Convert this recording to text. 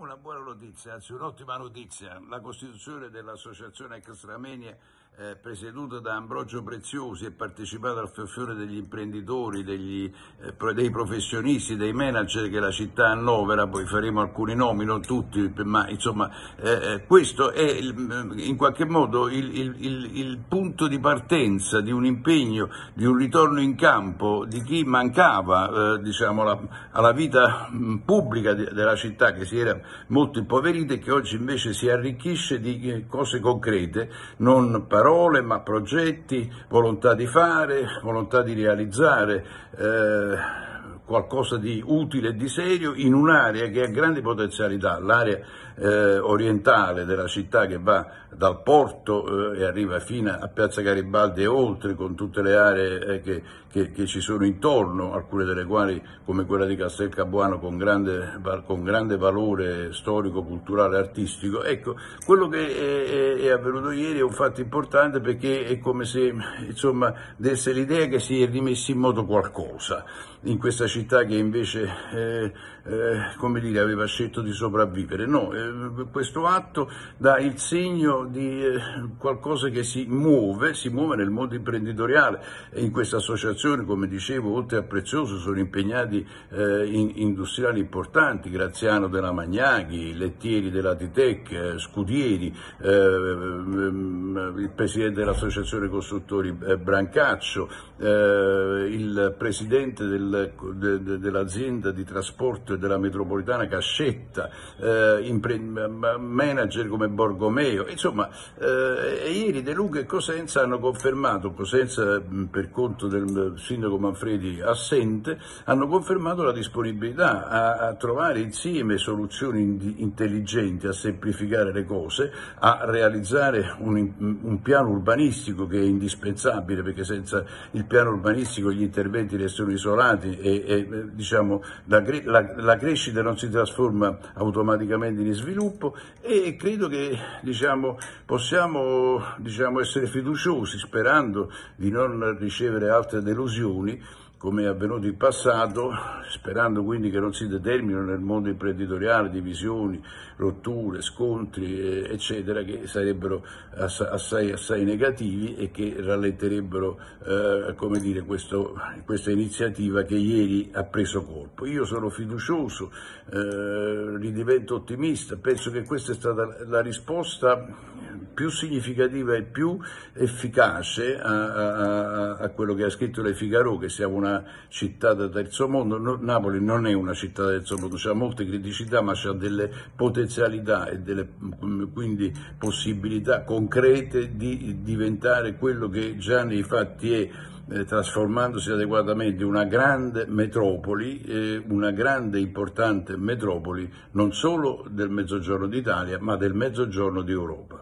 Una buona notizia, anzi un'ottima notizia, la costituzione dell'associazione Extramenia eh, presieduta da Ambrogio Preziosi e partecipata al fiore degli imprenditori, degli, eh, dei professionisti, dei manager che la città annovera, poi faremo alcuni nomi, non tutti, ma insomma eh, eh questo è il, in qualche modo il, il, il, punto di partenza di un impegno, di un ritorno in campo di chi mancava eh, diciamo, la, alla vita pubblica de, della città che si era molto impoverita e che oggi invece si arricchisce di eh, cose concrete, non parole ma progetti, volontà di fare, volontà di realizzare. Eh, qualcosa di utile e di serio in un'area che ha grandi potenzialità, l'area eh, orientale della città che va dal porto eh, e arriva fino a Piazza Garibaldi e oltre con tutte le aree eh, che, che, che, ci sono intorno, alcune delle quali come quella di Castel Cabuano con grande, con grande valore storico, culturale, artistico. Ecco, quello che è, è, avvenuto ieri è un fatto importante perché è come se insomma, desse l'idea che si è rimesso in moto qualcosa in questa città che invece eh, eh, dire, aveva scelto di sopravvivere. No, eh, questo atto dà il segno di eh, qualcosa che si muove, si muove nel mondo imprenditoriale in questa associazione, come dicevo, oltre a Prezioso sono impegnati eh, in, industriali importanti, Graziano della Magnaghi, Lettieri della Titec, Scudieri, il presidente dell'associazione costruttori Brancaccio, il presidente del, de, de, dell'azienda di trasporto della metropolitana Cascetta, eh, manager come Borgomeo, insomma, eh, ieri De Luca e Cosenza hanno confermato, Cosenza per conto del sindaco Manfredi assente, hanno confermato la disponibilità a, a trovare insieme soluzioni in, intelligenti, a semplificare le cose, a realizzare un, un piano urbanistico che è indispensabile perché senza il piano urbanistico gli interventi restano isolati e, e diciamo, la, la, la crescita non si trasforma automaticamente in sviluppo e credo che diciamo, possiamo diciamo, essere fiduciosi sperando di non ricevere altre delusioni come è avvenuto in passato, sperando quindi che non si determinino nel mondo imprenditoriale divisioni, rotture, scontri, eh, eccetera, che sarebbero assai, assai negativi e che rallenterebbero eh, come dire, questo, questa iniziativa che ieri ha preso colpo. Io sono fiducioso, eh, ridivento ottimista, penso che questa è stata la risposta più significativa e più efficace a, a, a quello che ha scritto Le Figaro, che siamo una città da terzo mondo, no, Napoli non è una città da terzo mondo, ha molte criticità ma ha delle potenzialità e delle quindi possibilità concrete di diventare quello che già nei fatti è eh, trasformandosi adeguatamente una grande metropoli, eh, una grande e importante metropoli non solo del mezzogiorno d'Italia ma del mezzogiorno d'Europa.